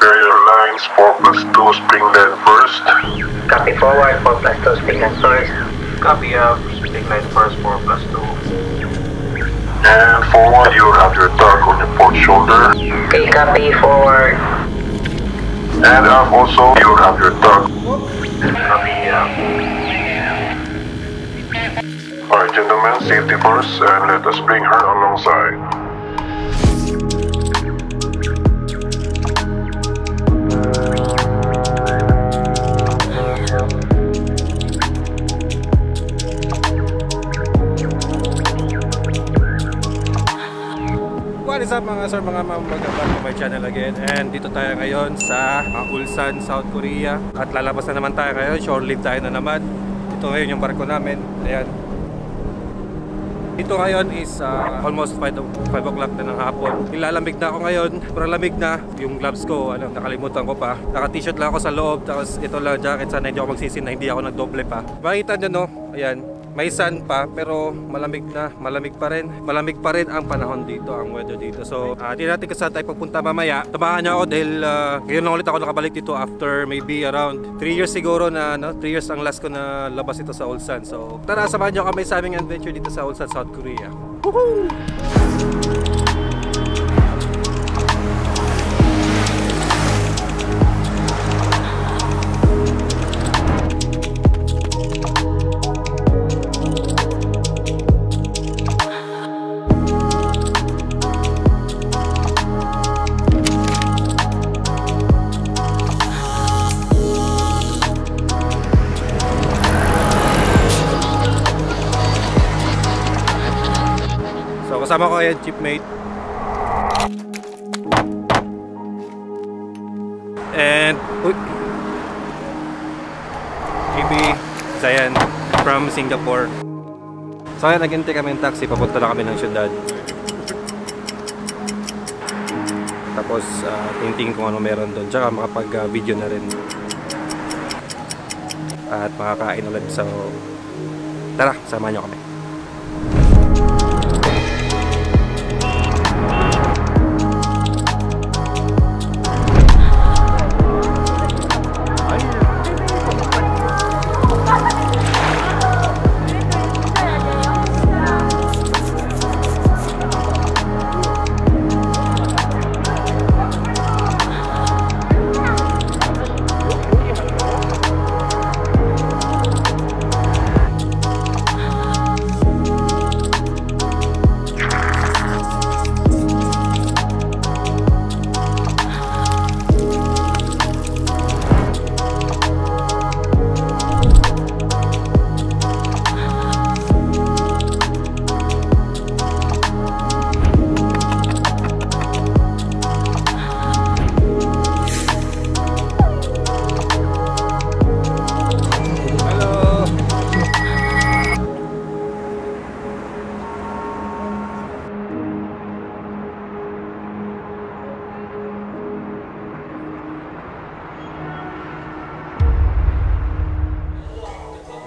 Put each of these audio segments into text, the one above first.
Imperial Lines 4 plus 2 spring line first. Copy forward, 4 plus 2, speak and first. Copy uh, up, speak line first, 4 plus 2. And forward, you have your dark on your port shoulder. Okay, copy forward. And up also, you have your dark. Copy uh, up. Alright, gentlemen, safety first, and let us bring her alongside. What is up mga sir, mga ma'am, welcome back to my channel again. And dito tayo ngayon sa uh, Ulsan, South Korea. At lalabas na naman tayo ngayon, shore leave tayo na naman. Ito ngayon yung barko namin, ayan. Dito ngayon is uh, almost 5, 5 o'clock na ng hapon. Nilalamig na ako ngayon, pero lamig na. Yung gloves ko, ano, nakalimutan ko pa. Naka t-shirt lang ako sa loob, tapos ito lang jacket. Sana hindi ako magsisin na hindi ako nagdoble pa. Makita nyo no, ayan may sun pa pero malamig na. Malamig pa rin. Malamig pa rin ang panahon dito ang weather dito. So uh, di natin kasi tayo pagpunta mamaya. Tabahan niyo ako dahil uh, ngayon lang ulit ako nakabalik dito after maybe around 3 years siguro na no? 3 years ang last ko na labas ito sa Ulsan. So tara samahan niyo kami sa aming adventure dito sa Ulsan South Korea. Woohoo! Kasama ko ayan, chipmate. And uy, JB Zayan from Singapore. So ayan, naghintay kami ng taxi, papunta na kami ng syudad. Tapos uh, tingtingin kung ano meron doon, tsaka makapag-video na rin. At makakain ulit. So tara, samahan nyo kami.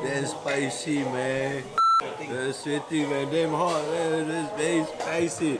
That's spicy, man. That's sweaty, man. Damn hot, man. That's spicy.